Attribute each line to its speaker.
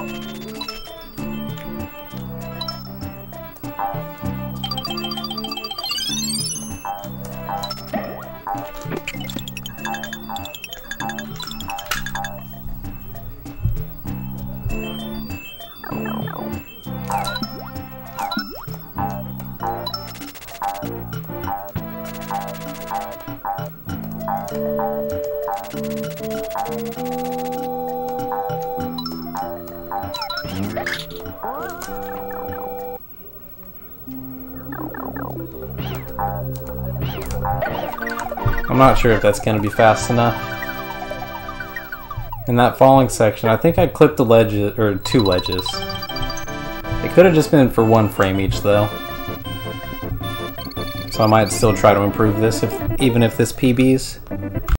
Speaker 1: Thank I'm not sure if that's going to be fast enough. In that falling section, I think I clipped the ledges, or two ledges. It could have just been for one frame each though. So I might still try to improve this if even if this PBs.